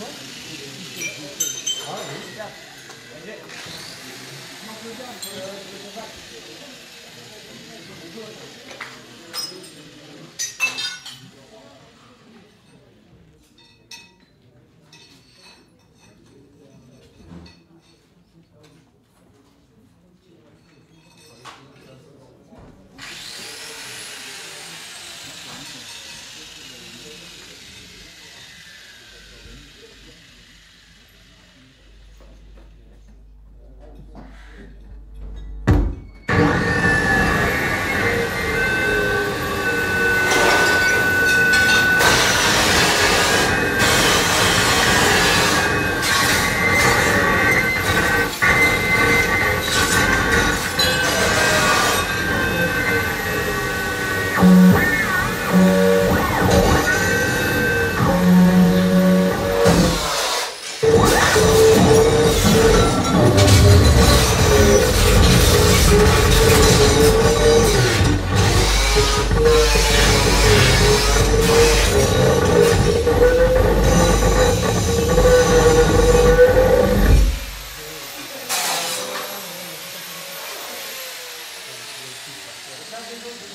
Ah oui.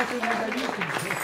Obrigado.